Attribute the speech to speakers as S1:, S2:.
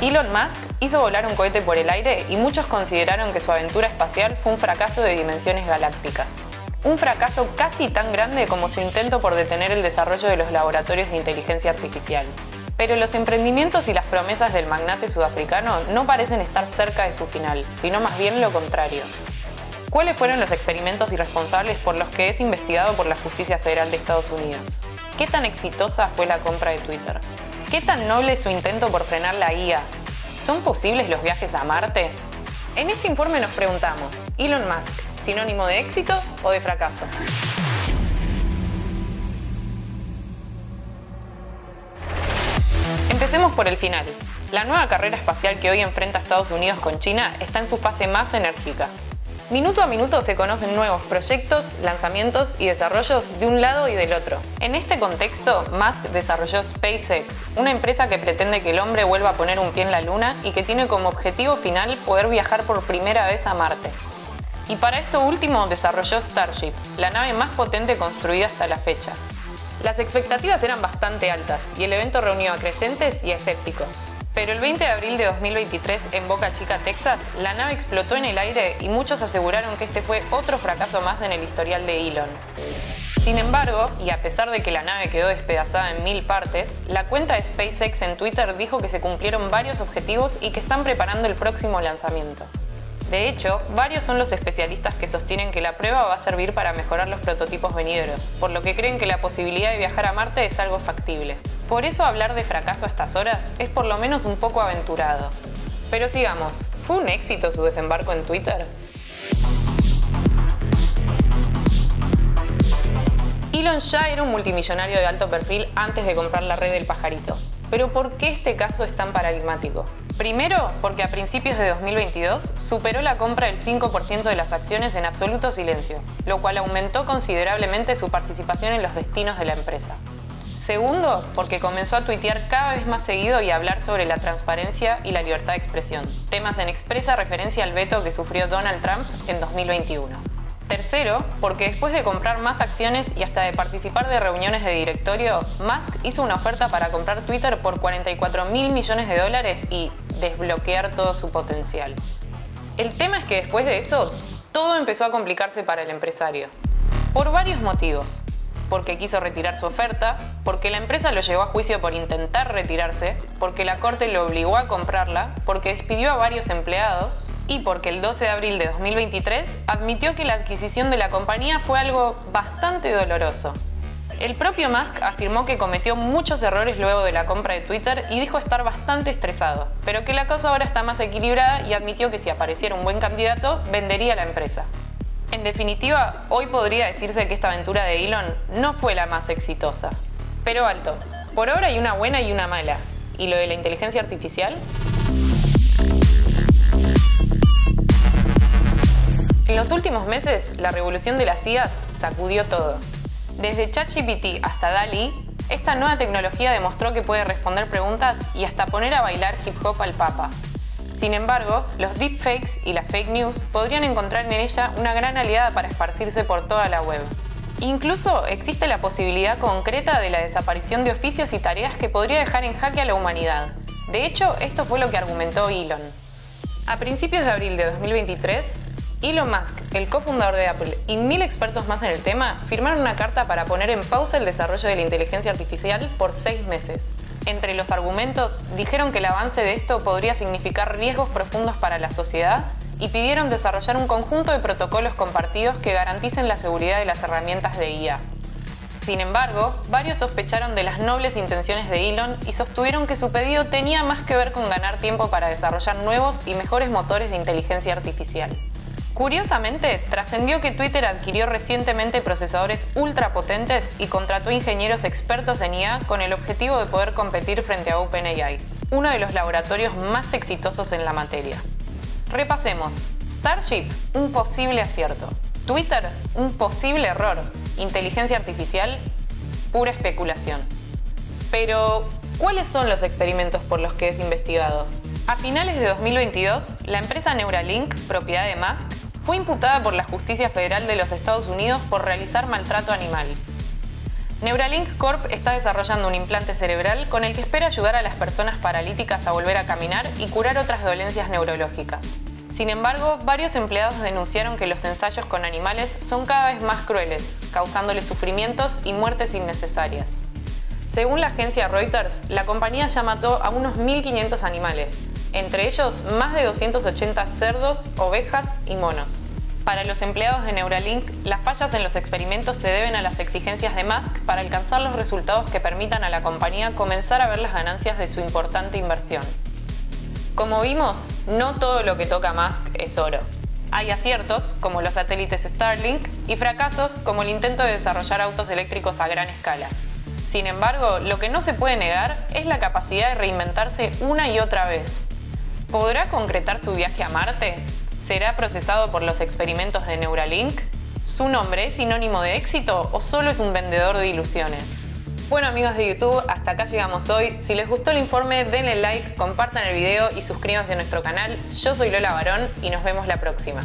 S1: Elon Musk hizo volar un cohete por el aire y muchos consideraron que su aventura espacial fue un fracaso de dimensiones galácticas. Un fracaso casi tan grande como su intento por detener el desarrollo de los laboratorios de inteligencia artificial. Pero los emprendimientos y las promesas del magnate sudafricano no parecen estar cerca de su final, sino más bien lo contrario. ¿Cuáles fueron los experimentos irresponsables por los que es investigado por la Justicia Federal de Estados Unidos? ¿Qué tan exitosa fue la compra de Twitter? ¿Qué tan noble es su intento por frenar la IA? ¿Son posibles los viajes a Marte? En este informe nos preguntamos, Elon Musk, sinónimo de éxito o de fracaso? Empecemos por el final. La nueva carrera espacial que hoy enfrenta Estados Unidos con China está en su fase más enérgica. Minuto a minuto se conocen nuevos proyectos, lanzamientos y desarrollos de un lado y del otro. En este contexto, Musk desarrolló SpaceX, una empresa que pretende que el hombre vuelva a poner un pie en la Luna y que tiene como objetivo final poder viajar por primera vez a Marte. Y para esto último desarrolló Starship, la nave más potente construida hasta la fecha, las expectativas eran bastante altas y el evento reunió a creyentes y a escépticos. Pero el 20 de abril de 2023 en Boca Chica, Texas, la nave explotó en el aire y muchos aseguraron que este fue otro fracaso más en el historial de Elon. Sin embargo, y a pesar de que la nave quedó despedazada en mil partes, la cuenta de SpaceX en Twitter dijo que se cumplieron varios objetivos y que están preparando el próximo lanzamiento. De hecho, varios son los especialistas que sostienen que la prueba va a servir para mejorar los prototipos venideros, por lo que creen que la posibilidad de viajar a Marte es algo factible. Por eso hablar de fracaso a estas horas es por lo menos un poco aventurado. Pero sigamos, ¿fue un éxito su desembarco en Twitter? Elon ya era un multimillonario de alto perfil antes de comprar la red del pajarito. Pero ¿por qué este caso es tan paradigmático? Primero, porque a principios de 2022 superó la compra del 5% de las acciones en absoluto silencio, lo cual aumentó considerablemente su participación en los destinos de la empresa. Segundo, porque comenzó a tuitear cada vez más seguido y a hablar sobre la transparencia y la libertad de expresión, temas en expresa referencia al veto que sufrió Donald Trump en 2021. Tercero, porque después de comprar más acciones y hasta de participar de reuniones de directorio, Musk hizo una oferta para comprar Twitter por 44 mil millones de dólares y desbloquear todo su potencial. El tema es que después de eso, todo empezó a complicarse para el empresario. Por varios motivos. Porque quiso retirar su oferta, porque la empresa lo llevó a juicio por intentar retirarse, porque la corte lo obligó a comprarla, porque despidió a varios empleados, y porque el 12 de abril de 2023 admitió que la adquisición de la compañía fue algo bastante doloroso. El propio Musk afirmó que cometió muchos errores luego de la compra de Twitter y dijo estar bastante estresado, pero que la cosa ahora está más equilibrada y admitió que si apareciera un buen candidato, vendería la empresa. En definitiva, hoy podría decirse que esta aventura de Elon no fue la más exitosa. Pero alto, por ahora hay una buena y una mala. ¿Y lo de la inteligencia artificial? En los últimos meses, la revolución de las IAs sacudió todo. Desde ChatGPT hasta DALI, esta nueva tecnología demostró que puede responder preguntas y hasta poner a bailar hip hop al papa. Sin embargo, los deepfakes y las fake news podrían encontrar en ella una gran aliada para esparcirse por toda la web. Incluso existe la posibilidad concreta de la desaparición de oficios y tareas que podría dejar en jaque a la humanidad. De hecho, esto fue lo que argumentó Elon. A principios de abril de 2023, Elon Musk, el cofundador de Apple y mil expertos más en el tema firmaron una carta para poner en pausa el desarrollo de la inteligencia artificial por seis meses. Entre los argumentos, dijeron que el avance de esto podría significar riesgos profundos para la sociedad y pidieron desarrollar un conjunto de protocolos compartidos que garanticen la seguridad de las herramientas de IA. Sin embargo, varios sospecharon de las nobles intenciones de Elon y sostuvieron que su pedido tenía más que ver con ganar tiempo para desarrollar nuevos y mejores motores de inteligencia artificial. Curiosamente, trascendió que Twitter adquirió recientemente procesadores ultra potentes y contrató ingenieros expertos en IA con el objetivo de poder competir frente a OpenAI, uno de los laboratorios más exitosos en la materia. Repasemos. Starship, un posible acierto. Twitter, un posible error. Inteligencia artificial, pura especulación. Pero, ¿cuáles son los experimentos por los que es investigado? A finales de 2022, la empresa Neuralink, propiedad de Musk, fue imputada por la Justicia Federal de los Estados Unidos por realizar maltrato animal. Neuralink Corp está desarrollando un implante cerebral con el que espera ayudar a las personas paralíticas a volver a caminar y curar otras dolencias neurológicas. Sin embargo, varios empleados denunciaron que los ensayos con animales son cada vez más crueles, causándoles sufrimientos y muertes innecesarias. Según la agencia Reuters, la compañía ya mató a unos 1.500 animales, entre ellos más de 280 cerdos, ovejas y monos. Para los empleados de Neuralink, las fallas en los experimentos se deben a las exigencias de Musk para alcanzar los resultados que permitan a la compañía comenzar a ver las ganancias de su importante inversión. Como vimos, no todo lo que toca Musk es oro. Hay aciertos, como los satélites Starlink, y fracasos, como el intento de desarrollar autos eléctricos a gran escala. Sin embargo, lo que no se puede negar es la capacidad de reinventarse una y otra vez. ¿Podrá concretar su viaje a Marte? ¿Será procesado por los experimentos de Neuralink? ¿Su nombre es sinónimo de éxito o solo es un vendedor de ilusiones? Bueno amigos de YouTube, hasta acá llegamos hoy. Si les gustó el informe, denle like, compartan el video y suscríbanse a nuestro canal. Yo soy Lola Barón y nos vemos la próxima.